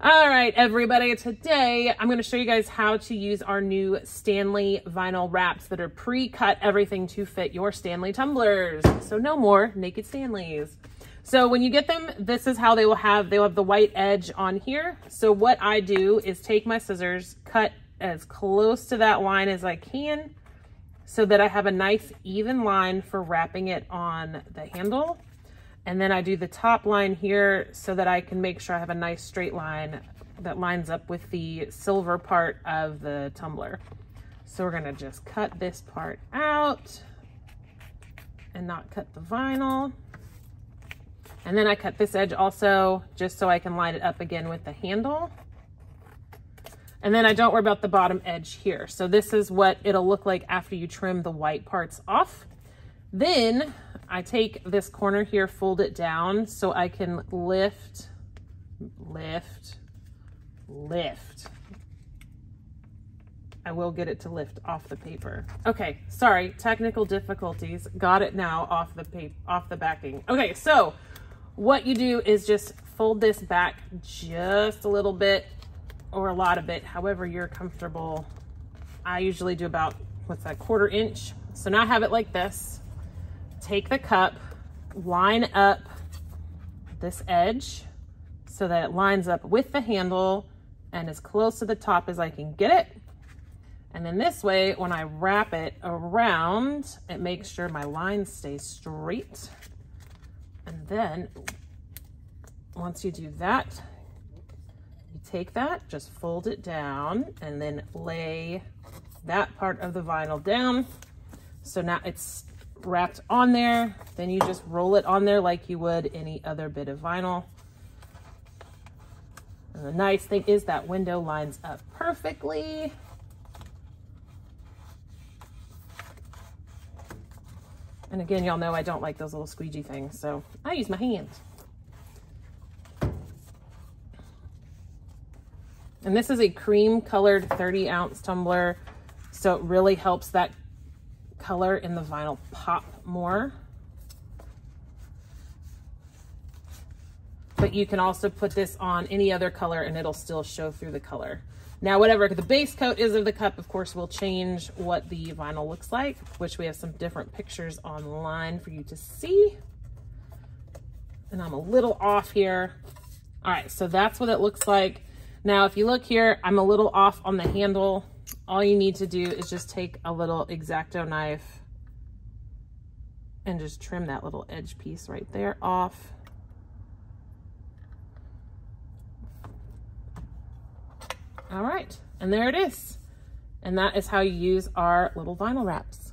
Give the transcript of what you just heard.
All right, everybody, today I'm gonna show you guys how to use our new Stanley vinyl wraps that are pre-cut everything to fit your Stanley tumblers. So no more naked Stanleys. So when you get them, this is how they will have, they'll have the white edge on here. So what I do is take my scissors, cut as close to that line as I can so that I have a nice even line for wrapping it on the handle. And then I do the top line here so that I can make sure I have a nice straight line that lines up with the silver part of the tumbler. So we're gonna just cut this part out and not cut the vinyl. And then I cut this edge also just so I can line it up again with the handle. And then I don't worry about the bottom edge here. So this is what it'll look like after you trim the white parts off. Then I take this corner here, fold it down so I can lift, lift, lift. I will get it to lift off the paper. Okay, sorry, technical difficulties. Got it now off the paper, off the backing. Okay, so what you do is just fold this back just a little bit or a lot of it, however you're comfortable. I usually do about, what's that, quarter inch. So now I have it like this take the cup, line up this edge so that it lines up with the handle and as close to the top as I can get it. And then this way, when I wrap it around, it makes sure my lines stay straight. And then once you do that, you take that, just fold it down and then lay that part of the vinyl down. So now it's wrapped on there. Then you just roll it on there like you would any other bit of vinyl. And the nice thing is that window lines up perfectly. And again, y'all know I don't like those little squeegee things, so I use my hands. And this is a cream colored 30 ounce tumbler. So it really helps that color in the vinyl pop more. But you can also put this on any other color and it'll still show through the color. Now, whatever the base coat is of the cup, of course, will change what the vinyl looks like, which we have some different pictures online for you to see. And I'm a little off here. All right, so that's what it looks like. Now, if you look here, I'm a little off on the handle all you need to do is just take a little X-Acto knife and just trim that little edge piece right there off. All right, and there it is. And that is how you use our little vinyl wraps.